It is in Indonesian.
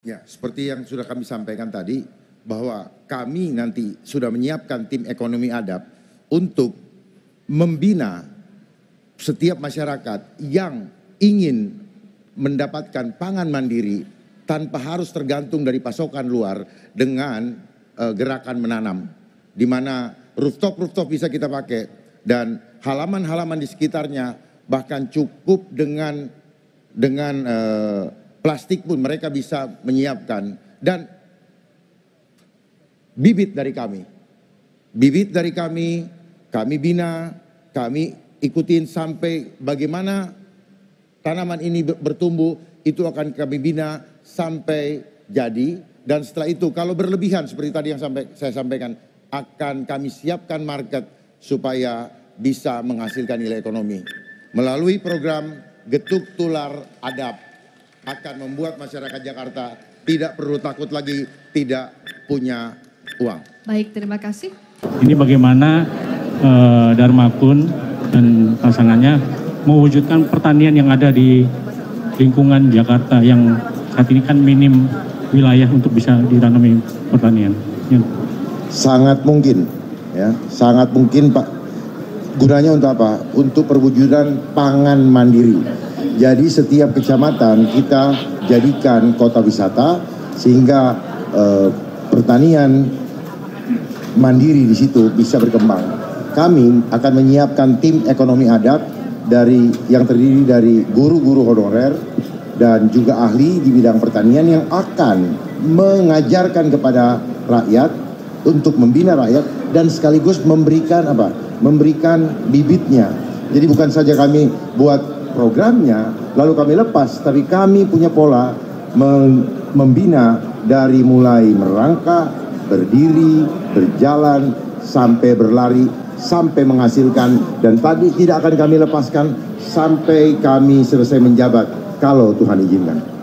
Ya, seperti yang sudah kami sampaikan tadi, bahwa kami nanti sudah menyiapkan tim ekonomi adab untuk membina setiap masyarakat yang ingin mendapatkan pangan mandiri tanpa harus tergantung dari pasokan luar dengan uh, gerakan menanam. Di mana rooftop-rooftop bisa kita pakai dan halaman-halaman di sekitarnya bahkan cukup dengan dengan uh, plastik pun mereka bisa menyiapkan dan bibit dari kami. Bibit dari kami, kami bina, kami ikutin sampai bagaimana tanaman ini bertumbuh, itu akan kami bina sampai jadi dan setelah itu kalau berlebihan seperti tadi yang sampai saya sampaikan akan kami siapkan market supaya bisa menghasilkan nilai ekonomi. Melalui program Getuk Tular Adab akan membuat masyarakat Jakarta tidak perlu takut lagi tidak punya uang. Baik, terima kasih. Ini bagaimana uh, Dharma Kun dan pasangannya mewujudkan pertanian yang ada di lingkungan Jakarta yang saat ini kan minim wilayah untuk bisa ditanami pertanian. Ya. Sangat mungkin, ya, sangat mungkin Pak. Gunanya untuk apa? Untuk perwujudan pangan mandiri jadi setiap kecamatan kita jadikan kota wisata sehingga eh, pertanian mandiri di situ bisa berkembang. Kami akan menyiapkan tim ekonomi adat dari yang terdiri dari guru-guru honorer dan juga ahli di bidang pertanian yang akan mengajarkan kepada rakyat untuk membina rakyat dan sekaligus memberikan apa? Memberikan bibitnya. Jadi bukan saja kami buat programnya lalu kami lepas. Tapi kami punya pola membina dari mulai merangkak berdiri berjalan sampai berlari sampai menghasilkan. Dan tadi tidak akan kami lepaskan sampai kami selesai menjabat kalau Tuhan izinkan